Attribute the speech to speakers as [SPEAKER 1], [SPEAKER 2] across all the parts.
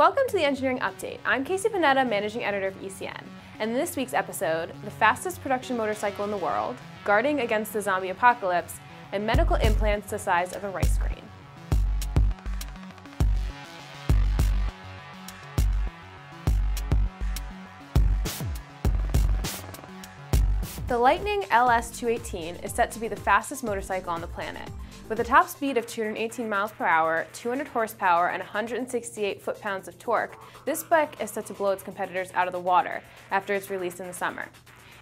[SPEAKER 1] Welcome to the Engineering Update. I'm Casey Panetta, Managing Editor of ECN. And in this week's episode, the fastest production motorcycle in the world, guarding against the zombie apocalypse, and medical implants the size of a rice grain. The Lightning LS218 is set to be the fastest motorcycle on the planet. With a top speed of 218 miles per hour, 200 horsepower, and 168 foot-pounds of torque, this bike is set to blow its competitors out of the water after its release in the summer.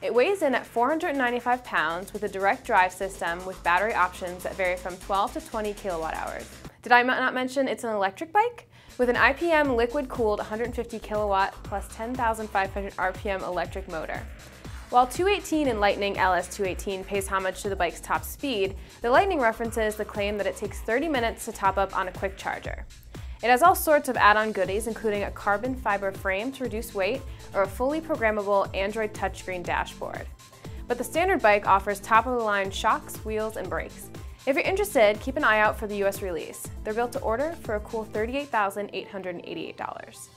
[SPEAKER 1] It weighs in at 495 pounds with a direct drive system with battery options that vary from 12 to 20 kilowatt hours. Did I not mention it's an electric bike? With an IPM liquid-cooled 150 kilowatt plus 10,500 RPM electric motor. While 218 and Lightning LS218 pays homage to the bike's top speed, the Lightning references the claim that it takes 30 minutes to top up on a quick charger. It has all sorts of add-on goodies, including a carbon fiber frame to reduce weight or a fully programmable Android touchscreen dashboard. But the standard bike offers top-of-the-line shocks, wheels, and brakes. If you're interested, keep an eye out for the US release. They're built to order for a cool $38,888.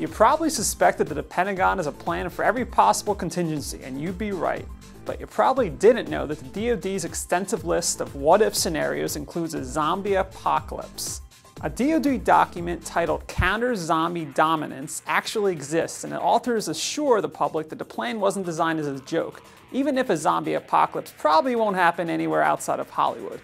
[SPEAKER 2] You probably suspected that the Pentagon has a plan for every possible contingency, and you'd be right. But you probably didn't know that the DoD's extensive list of what-if scenarios includes a zombie apocalypse. A DoD document titled Counter Zombie Dominance actually exists, and the authors assure the public that the plan wasn't designed as a joke, even if a zombie apocalypse probably won't happen anywhere outside of Hollywood.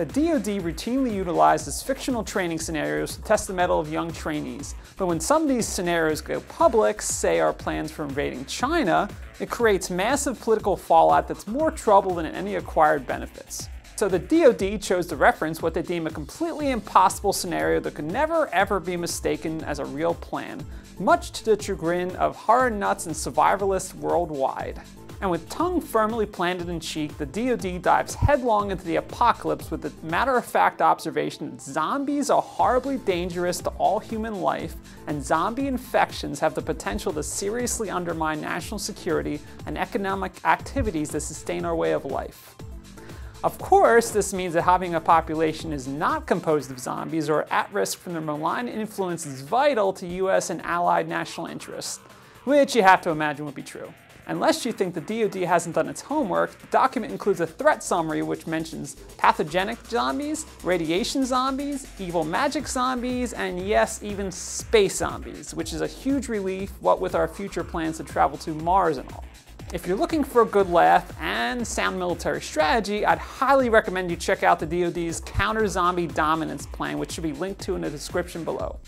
[SPEAKER 2] The DoD routinely utilizes fictional training scenarios to test the mettle of young trainees, but when some of these scenarios go public, say our plans for invading China, it creates massive political fallout that's more trouble than any acquired benefits. So the DoD chose to reference what they deem a completely impossible scenario that could never ever be mistaken as a real plan, much to the chagrin of horror nuts and survivalists worldwide. And with tongue firmly planted in cheek, the DoD dives headlong into the apocalypse with the matter-of-fact observation that zombies are horribly dangerous to all human life, and zombie infections have the potential to seriously undermine national security and economic activities that sustain our way of life. Of course, this means that having a population is not composed of zombies or at risk from their malign influence is vital to US and allied national interests, which you have to imagine would be true. Unless you think the DoD hasn't done its homework, the document includes a threat summary which mentions pathogenic zombies, radiation zombies, evil magic zombies, and yes, even space zombies, which is a huge relief, what with our future plans to travel to Mars and all. If you're looking for a good laugh and sound military strategy, I'd highly recommend you check out the DoD's Counter Zombie Dominance Plan, which should be linked to in the description below.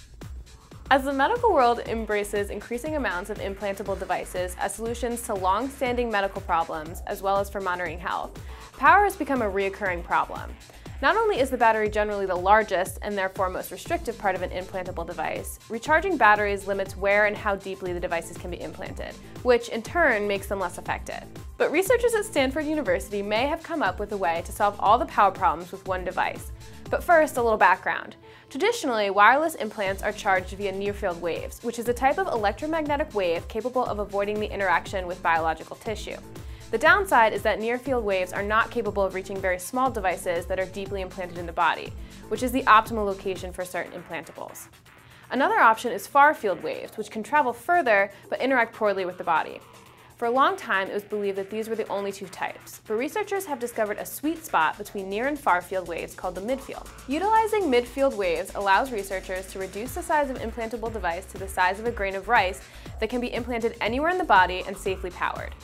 [SPEAKER 1] As the medical world embraces increasing amounts of implantable devices as solutions to long-standing medical problems, as well as for monitoring health, power has become a reoccurring problem. Not only is the battery generally the largest and therefore most restrictive part of an implantable device, recharging batteries limits where and how deeply the devices can be implanted, which in turn makes them less effective. But researchers at Stanford University may have come up with a way to solve all the power problems with one device. But first, a little background. Traditionally, wireless implants are charged via near-field waves, which is a type of electromagnetic wave capable of avoiding the interaction with biological tissue. The downside is that near-field waves are not capable of reaching very small devices that are deeply implanted in the body, which is the optimal location for certain implantables. Another option is far-field waves, which can travel further but interact poorly with the body. For a long time, it was believed that these were the only two types, but researchers have discovered a sweet spot between near and far field waves called the midfield. Utilizing midfield waves allows researchers to reduce the size of implantable device to the size of a grain of rice that can be implanted anywhere in the body and safely powered.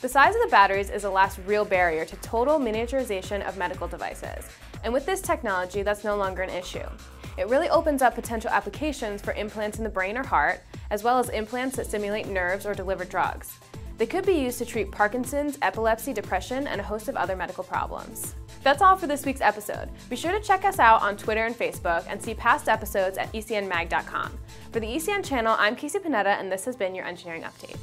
[SPEAKER 1] The size of the batteries is the last real barrier to total miniaturization of medical devices, and with this technology, that's no longer an issue. It really opens up potential applications for implants in the brain or heart, as well as implants that stimulate nerves or deliver drugs. They could be used to treat Parkinson's, epilepsy, depression, and a host of other medical problems. That's all for this week's episode. Be sure to check us out on Twitter and Facebook and see past episodes at ecnmag.com. For the ECN channel, I'm Casey Panetta and this has been your Engineering Update.